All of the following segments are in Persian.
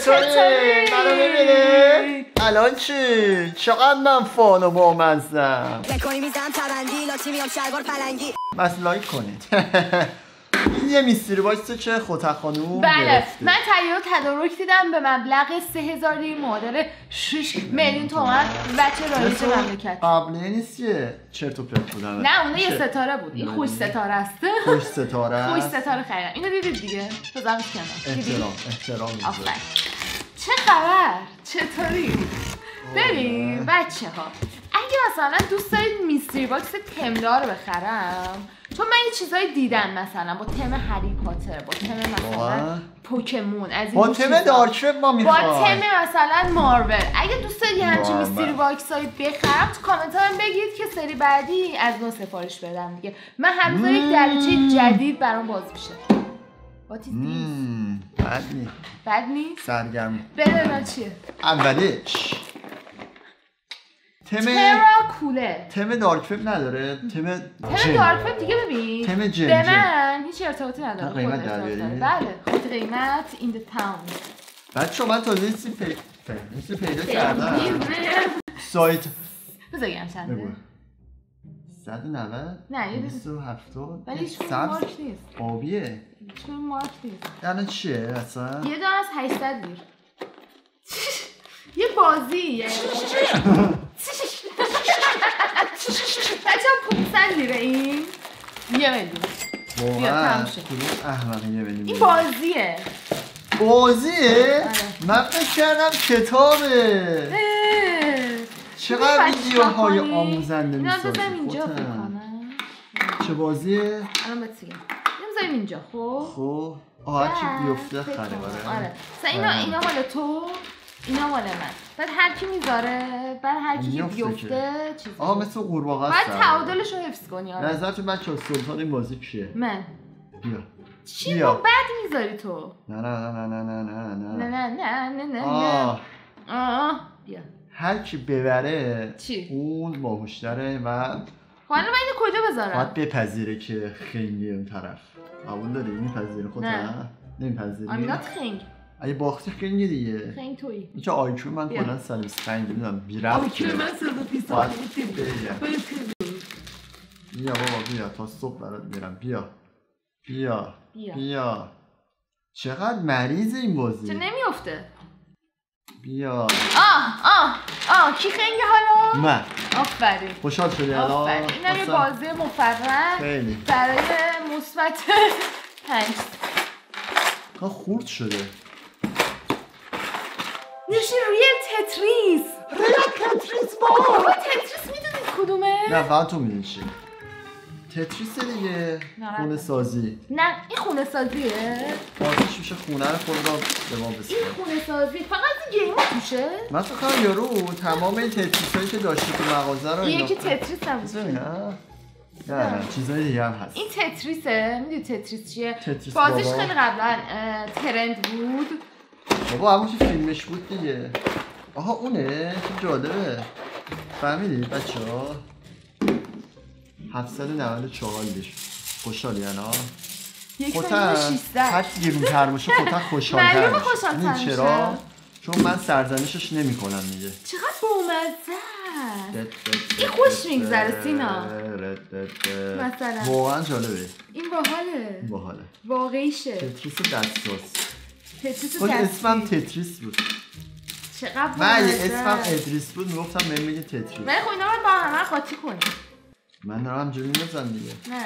چطوری؟ منو می‌بینی؟ الان چی؟ چقدر من فان و بامزم بکنی میزم تبندی لاتی میام شلوار پلنگی بس لایک کنید این یه میستری باکس چه خوتا خانوم بله گرفته. من تهیه تدارک دیدم به مبلغ 3000 دی معادل 6 میلیون تومن بچه رایج مملکت قبله نیست که چرت و پرت بودن نه اونه یه؟ ستاره بود این خوش ستاره است خوش ستاره خوش. ستاره خریدم اینو دیدید دیگه بزنش کنار دیدید؟ احترام احترام خبر؟ چطوری؟ ببین بچه ها اگه مثلا دوست دارید میستری باکس تمدار بخرم چون من یه چیزایی دیدم مثلا با تم هری پاتر با تم مثلا؟ پوکمون از این با تم. dark ما با تم مثلا مارول. اگه دوست دارید یه همچین. mystery box هایی بخرم تو کامنت ها هم بگید که سری بعدی از نو سفارش بدم دیگه. من هر روز یک دریچه جدید برام باز میشه. What is this? بد نیست بد نیست؟ سرگرم بده من چیه؟ اولیش تمه ترا کوله تمه دارک فیب نداره تم تمه دارک فیب دیگه ببین تمه جن به من هیچ ارتباطی نداره قیمت در بله خود قیمت این the pound بعد شما تا نیستی پیدا کردن سایت بذاریم چنده 190 نه، یه 270 ولی هیچ مارک نیست. آبیه. هیچ مارک نیست. یعنی چیه اصلا؟ یه دونه از 800 لیر یه بازیه. بچه 500 لیره این یه میلیون واقعا. کدوم احمقیه بدیم این بازیه. بازیه؟ آره. من فکر کردم کتابه. چقدر بچه ویدیوهای کنی؟ آموزنده می‌سازی اینجا. بکنم چه بازیه؟ الان بهت میگم. اینو بذاریم اینجا خب؟ خب. آه هرچی بعد بیفته خره آره. مثلا اینا آره. اینا مال تو اینا مال من. بعد هر کی می‌ذاره بعد هر کی بیفته چیز آه می‌شه. مثل قورباغه است تعادلش رو حفظ کنی آره. نظر تو بچه سلطان این بازی کیه من. بیا. چی بیا. بد می‌ذاری تو؟ نه نه نه نه نه نه نه نه. نه نه نه نه نه. آه آه. بیا. هر کی ببره چی؟ اون باهوشتره و خب الان من اینو کجا باید بذارم بپذیره که خیلی اون طرف. قبول داری؟ میپذیری خودت؟ نه. نمیپذیری؟ I'm not خنگ. اگه باختی خیلی دیگه. خنگ تویی. این چه آیکیو من. کلا 125 می‌دونم بی رفت من پیسا باید بگم. بیا بابا بیا. تا صبح برات میرم. بیا. بیا. بیا. بیا. چقدر مریض این چه بازی نمیافته؟ بیا آه آه آه کی خنگه حالا؟ من. آفرین. خوشحال شدی الان؟ آفرین. اینم یه اصلا بازی مفرح. خیلی. برای مثبت پنج. خورد شده. نوشی روی تتریس. تتریس بابا! تتریس می‌دونید کدومه؟ نه فقط تو می‌دونی تتریس دیگه. نه، خونه سازی. نه این خونه سازیه. بازیش میشه خونه رو خود را به ما این خونه سازی. فقط این game ا توشه؟ من فکر کنم یارو تمام این تتریس هایی که داشته تو مغازه رو یکی تتریس هم. نه نه چیزای دیگه هم هست. این تتریسه. می‌دونی تتریس چیه؟ تتریس بازیش. خیلی قبلا trend بود. بابا همون فیلمش بود دیگه. آها اونه؟ چه جالبه. فهمیدید بچه ها 794 لیر خوشحالی انا؟ خوتن. میلیون 600 هر کی گرونتر باشه خوتن خوشحال‌تر میشه. چرا؟ چون من سرزنشش نمی کنم دیگه. چقدر بامزه این خوش می‌گذره، سینا. مثلا. واقعا جالبه. این باحاله. باحاله. واقعیشه. تتریس دستاز تتریس. اسمم تتریس بود. چقدر من اگه بامزه. اسمم ادریس بود. می‌گفتم بهم بگه تتریس. ولی خب اینا رو با همه قاطی کنیم. من دارم همجوری میزن دیگه. نه.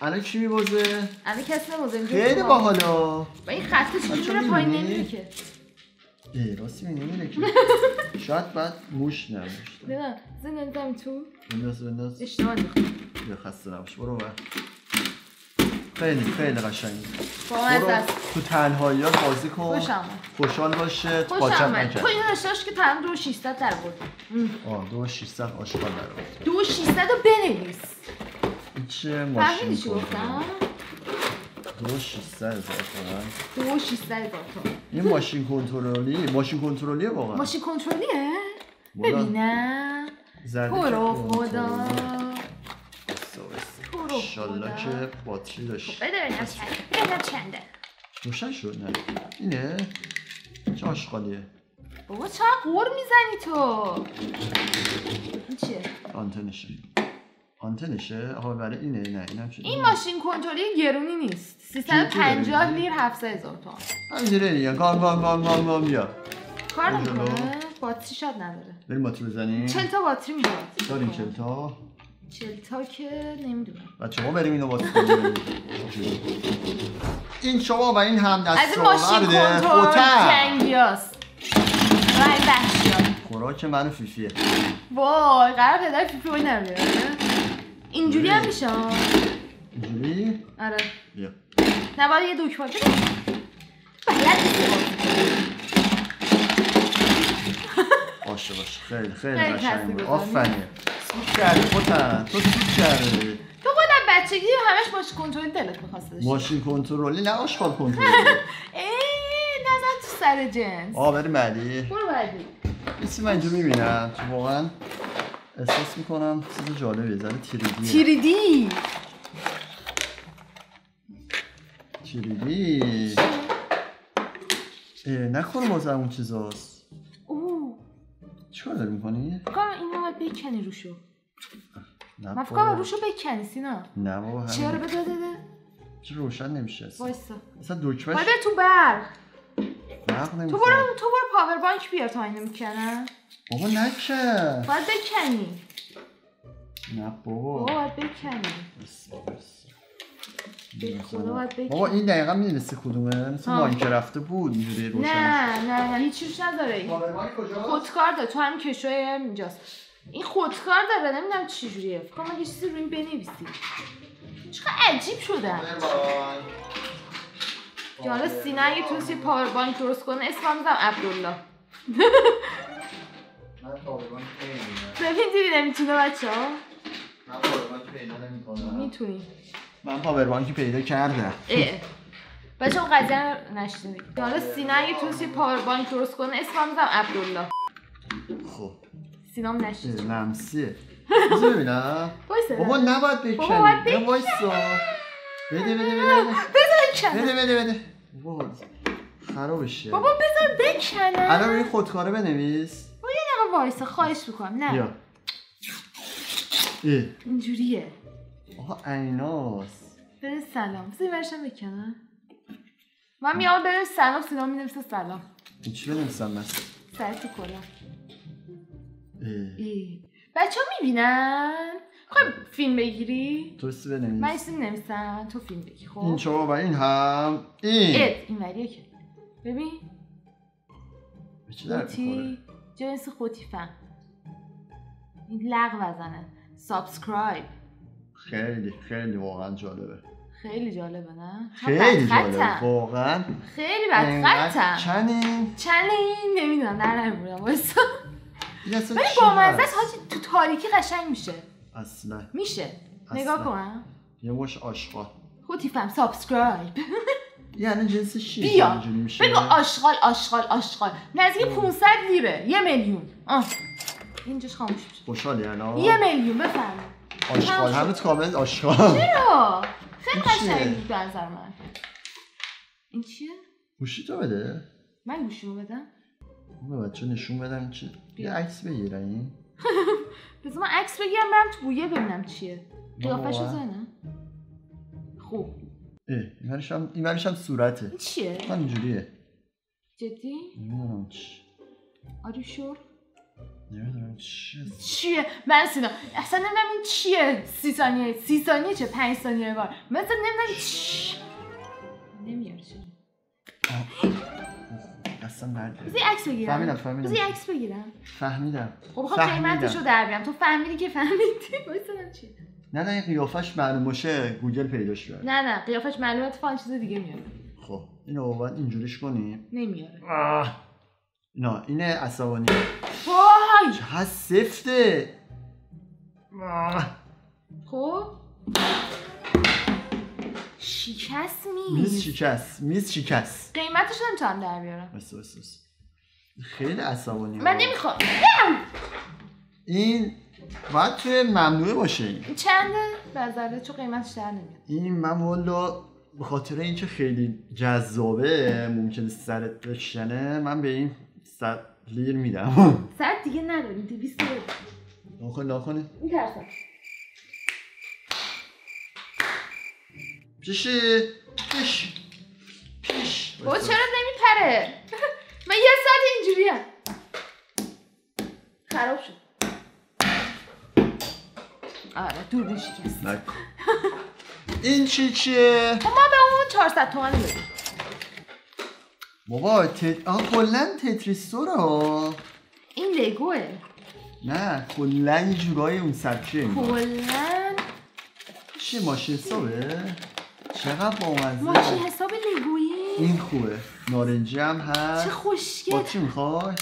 الان کی میبازه؟ الان کسی نموزه اینجا خیلی تو. باحالا با این بچه میره پایین؟ نمیره که. ای راستی می نمیره که. شاید بعد موش نمیشته نه. زن نمیدم تو. بنداز بنداز اشتباه می‌کنم. یا خسته نباش برو بر خیلی خیلی قشنگه است تو تنهاییات بازی کن. خوش آمد. خوشحال باشه. آمد. نکرد تو باش که تمام دو 600 در برد آه دو شیستن آشغال در آورد. دو 600 رو بنویس. این چیه ماشین گفتم؟ دو شیستن هزار تومن دو 600 هزار تومن این ماشین کنترلی ماشین کنترلیه واقعا. ماشین کنترلیه. ببینم. تو رو. خدا. انشالله خدا. که باتری داشت بده ببینم چند ببینم چنده. روشن شد نه. اینه. چه آشغالیه؟ بابا چرا قور می‌زنی تو. این چیه؟ آنتنشه. آنتنشه؟ آها برای اینه. نه اینم چه این ماشین کنترلی گرونی نیست. 350 لیر 700 هزار تومان. همینجوری دیگه گام گام گام گام گام بیا. کار نمی‌کنه. باتری شاد نداره. بریم باتری بزنیم. 40 تا باتری میده داریم چل تا. 40 تا که نمی‌دونم. بچه ما بریم اینو کنیم این شما و این هم از دست این ماشین کنترل خوتم جنگیاست. و این وحشیات خوراک من فیفیه. وای قرار پدر فیفی باید نمیاره اینجوری هم میشه؟ اینجوری؟ آره. بیا. نه باید یه دوک باید. باشه باشه. خیلی خیلی خیلی قشنگ بود تاثیرگذار. آفرین. سود کردی خوتم تو سود کردی. تو خودم بچگی همش ماشین کنترلی دلت می‌خواست داشتی. ماشین کنترلی؟ نه آشغال کنترلی. ای نزن تو سر جنس. آه بریم بعدی. برو بعدی. یه من اینجا می‌بینم. تو واقعا احساس می‌کنم چیز جالبیه تیریدیه. تیریدی؟ تیریدی؟ اه نکنه باز اون چیزاست. اوه. چیکار داری می‌کنی؟ اینو باید بکنی روشو. نه من روشو بکنی سینا. نه بابا چرا بده بده. چرا روشن نمیشه؟ اصلا وایسا اصلا دکمش باید تو برق. برق تو برو تو برو پاور بانک بیار تا اینو می‌کنن بابا نکن باید بکنی. نه بابا. بابا باید بکنی. بابا این دقیقا می‌دونستی کدومه؟ مثل ها. ماین که رفته بود اینجوری روشنش. نه نه نه هیچ چیز نداره؟ خودکار داره. تو هم کشوی اینجاست. این خودکار داره نمی‌دونم چی جوریه. فکر کنم یه چیزی روی این بنویسی چقدر عجیب شدن پاوربانک. حالا سینا اگه تونست یه پاور بانک درست کنه اسمم میزم عبدالله. پاوربانک. ببین دیدی نمی‌تونه بچه ها من پاوربانک پیدا نمی‌کنم. می‌تونی. من پاوربانکی پیدا کردم. بچه اون قضیه رو نشنیدی حالا سینا اگه تونست یه پاور بانک درست کنه اسمم میزم عبدالله. خب. سینام نشنید اه، لمسیه بذار ببینم بابا نباید بکنی بابا باید بده بده بده بده بده بده بده بابا خرابشه بابا بذار بکنه الان روی خودکاره بنویس بابا یه دقیقه وایسا خواهش می‌کنم نه بیا اینجوریه آها ایناست بره سلام بذار این برشم بکنم من میام بره سلام سینا می‌نویسه سلام این چی بنویسم من سر تو کلا بچه ها می‌بینن؟ خواهی فیلم بگیری؟ تو من بنویس. اسم نمیسن تو فیلم بگی خب؟ این شما و این هم. این. اد این وریه که ببین. به می‌خوره؟ خوتی جنس خوتی فهم. این لغ وزنه سابسکرایب خیلی خیلی واقعا جالبه. خیلی جالبه نه؟ چقدر خیلی. جالبه واقعا. خیلی بدخطم چنین؟ چند این نمی‌دونم در اصلا ولی با مزه تو تاریکی قشنگ میشه. اصلا. میشه. اصلا. نگاه کنم یه مش آشغال. خوتی فهم. سابسکرایب یعنی جنس چیه بیا. بگو آشغال آشغال آشغال. نزدیک 500 لیره. یه میلیون. آه. اینجاش خاموش میشه. خوشحالی الان؟ یه میلیون بفرمایید. آشغال. همه تو کامنت آشغال. چرا؟ خیلی این چیه؟ قشنگ بود به نظر من. این چیه؟ گوشی تو بده. من گوشیمو بدم. به بچه نشون بدم چی. یه عکس بگیره این بذار من عکس بگیرم برم تو بویه ببینم چیه. قیافش. زنه. خوب. اه این ورش هم هم صورته. این چیه؟ من اینجوریه. جدی؟ نمی‌دونم چی. آری شور نمی‌دونم چی چیه؟ من سینا اصلا نمی‌دونم این چیه. سی ثانیه. سی ثانیه چه؟ پنج ثانیه. بار من اصلا نمی‌دونم چی. نمیاره چرا دستم درد یه عکس بگیرم. فهمیدم، فهمیدم. یه عکس بگیرم. فهمیدم. خب خب. قیمتشو در بیارم. تو فهمیدی که فهمیدی؟ وایسا ببینم چیه نه نه قیافش معلوم باشه گوگل پیداش کرد. نه نه قیافش معلومات فان چیز دیگه میاره. خب اینو باید اینجوریش کنیم. نمیاره. آه. نه اینه عصبانی. وای! چقدر سفته. آه. خب. شکست میز نیست شکست میز شکست. قیمتش نمی‌تونم در بیارم. بس بس بس. خیلی عصبانی من نمی‌خوام. این باید توی ممنوعه باشه. این چنده بزرده چون قیمتش در نمیاد. این من والا به خاطر اینکه خیلی جذابه ممکنه سرت بشنه من به این صد لیر میدم. ساعت دیگه نداریم دویست ناخن ناخن. میترسم. پیشی پیش پیش بابا چرا نمیپره من یه ساعت اینجوریم خراب شد آره دوربین شکست نکن. این چی چیه؟ ما به اون 400 تومن بدیم بابا تت... آه کلا تتریستورا این لگوه نه کلا یه جورای اون سبکیه این کلا چیه ماشین حسابه؟ چقدر بامزه ماشین حساب لگویی؟ این خوبه. نارنجی هم چه هست خوشگل. با چی می‌خوای؟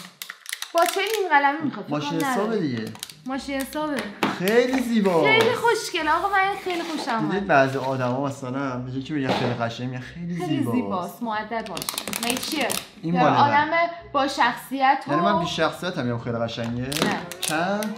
با چه نیم قلمی می‌خواد ماشین حسابه نداره. دیگه ماشین حسابه؟ خیلی زیبا. خیلی خوشگل. آقا من خیلی خوشم دیدید بعضی آدما مثلا جای که بگن خیلی قشنگ میگن خیلی خیلی زیباست. مؤدب باش. مگه چیه؟ این یا مال. آدم با شخصیت یعنی من و بی شخصیت هم خیلی قشنگه. نه. چند؟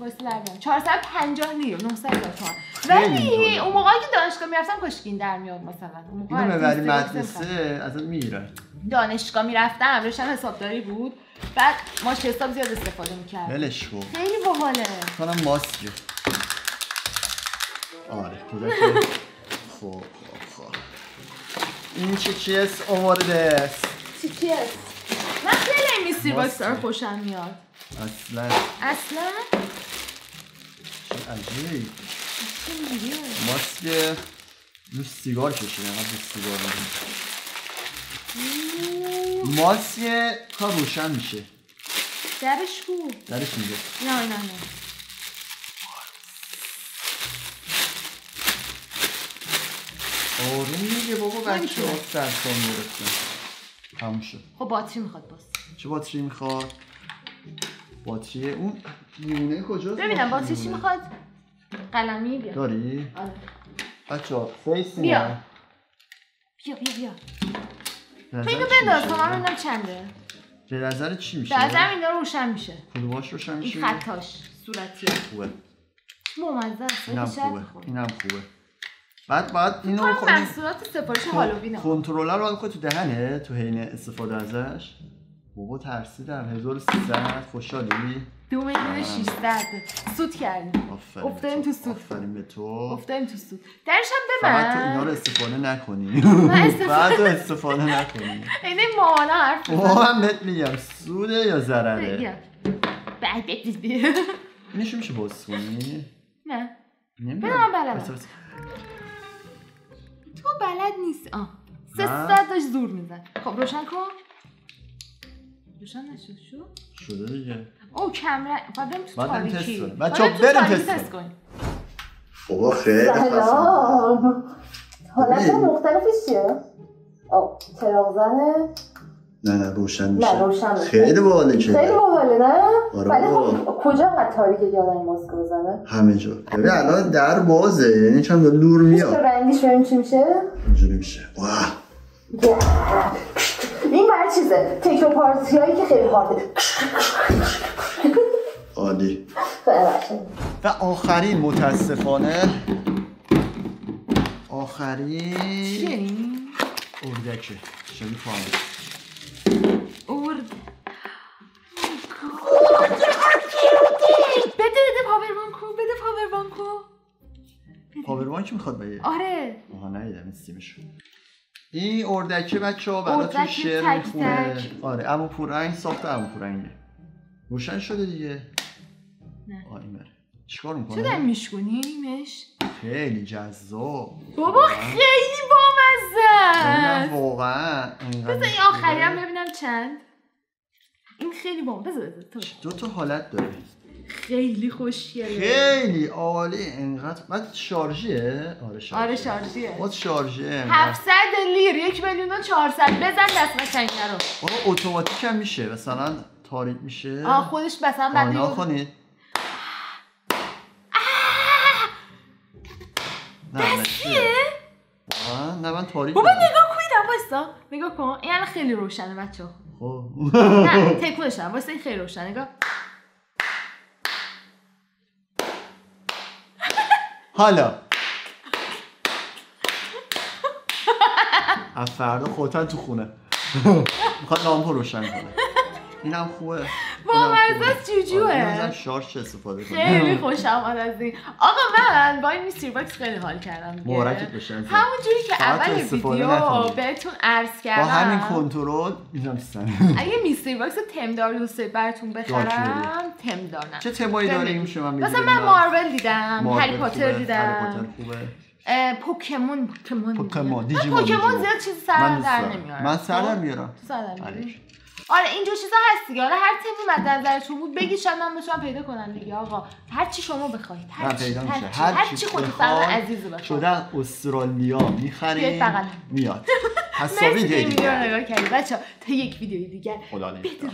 واسه لردم 450 لیر 900 تومن خیلی ولی. اون موقعی که دانشگاه می‌رفتم کاشکین در میاد مثلا. اون موقع ببری مدرسه ازت می‌گیرن دانشگاه می‌رفتم رشتم حسابداری بود. بعد ماش حساب زیاد استفاده می‌کرد ولش کن. خیلی باحاله. کنم ماسکی آره کودک خب خب خب. این چیز آورده است؟ چی چیه من خیلی این میستری باکس ماسک. رو خوشم میاد. اصلا. اصلا؟ چه عجیب. ماسک رو سیگار کشیده رو سیگار می‌کشه. ماسک کار روشن میشه. درش کو؟ درش میگه. نه نه نه. آروم میگه بابا بچه ها. سرسام گرفتن تموم شد. خب باتری می‌خواد باز. چه باتری می‌خواد؟ باتری اون دیونه کجاست؟ ببینم باتری چی؟ می‌خواد. قلمی بیا داری؟ آره. بچه ها فیس بیا. بیا بیا بیا. به تو نظر اینو بنداز؟ تا من ببینم چنده. به نظر چی میشه؟ در ضمن اینا روشن میشه. کدوماش روشن میشه؟ این خطاش صورتیه. خوبه. ممزه است اینم خوبه. اینم خوبه. بعد بعد اینو کار بخوری محصولات سفارش هالووین ها. کنترلر رو بخوای تو دهنه تو حین استفاده ازش. بابا ترسیدم. 1300 خوشحالی؟ دو میلیون 600 سود کردیم افتادیم به تو. سود. آفرین به تو. افتادیم تو سود. درش هم فقط تو اینا رو استفاده نکنی. فقط تو استفاده نکنی. این مانا حرف. واقعا بهت میگم. سوده یا ضرره. بعد. اینشو میشه باز کنی؟ نه. نمی‌دونم. من بس. تو بلد نیست آه. سه. ساعت داشت زور میزن خب روشن کن. روشن نشد شو شده دیگه او کمره باید بریم تو باید بریم تست تاریکی تو بریم تست کنیم. بابا خیلی سلام حالت ببین. مختلفش چیه؟ آه چراغ زنه نه نه روشن نه میشه روشن میشه. خیلی باحاله که خیلی باحاله نه؟ آره ولی. خب کجا انقدر تاریکه که آدم ماسک بزنه؟ همه جا ببین الان در بازه یعنی چند نور میشه میاد رندیش ببین چی میشه؟ اینجوری میشه واه این چیزه؟ تکنو پارتی هایی که خیلی هارده عالی. و آخرین متاسفانه آخرین چیه این؟ اردکه شبیه پاهمه ارد بده بده power bank و بده power bank و. power bank می‌خواد بگه. آره. آها نیدم این سیمشو این اردکه بچه ها براتون اردک شعر می‌خونه. آره عمو پورنگ ساخته عمو پورنگه. روشن شده دیگه. نه. آه این بره. چیکار چه داری می‌کنه؟ میشکنیمش؟ خیلی جذاب. بابا خیلی بامزه است. واقعا بذار این آخری هم ببینم چند. این خیلی بام بذار بذار تو دو تا حالت داره. خیلی خوشگله. خیلی عالی اینقدر بعد شارژیه؟ آره شارژیه. آره شارژیه. شارژیه 700 لیر یک میلیون و 400 بزن دست قشنگه رو. آره اتوماتیک هم میشه. مثلا تاریک میشه. آه خودش مثلا بعد آنا کنید واقعا؟ نه من تاریک بابا. نگاه کنیدم وایسا نگاه کن. این خیلی روشنه بچه خب. نه تکونش هم وایسا این خیلی روشنه. نگاه. حالا. از فردا خودتن تو خونه. می‌خواد لامپو روشن کنه. اینم خوبه. خوبه. از جوجوه. آره، شارژ استفاده کنه خیلی خوشم آمد از این آقا من با این mystery box خیلی حال کردم. مبارکت بشه. همون جوری که اول ویدیو. بهتون عرض کردم با همین کنترل اینم سن اگه mystery box تمدار دوست براتون بخرم تمدار نه چه تمایی. داریم شما میگید مثلا من مارول دیدم هری پاتر خوبه، هری دیدم پاتر خوبه پوکمون پوکمون پوکمون، دیدم. زیاد چیزی من سر در. نمیارم من سر در؟ میارم تو سر در آره. آره اینجور چیزا هست دیگه. حالا هر تمی مد نظرتون بود بگید شاید من بتونم پیدا کنم دیگه. آقا هر چی شما بخواید هر چی پیدا هر میشه. هر چی خودت فقط عزیز بخواد شدن استرالیا می‌خریم بغلم. میاد. حسابی این ویدیو دیگه نگاه کردید بچه تا یک ویدیوی دیگر. خدا نگهدار.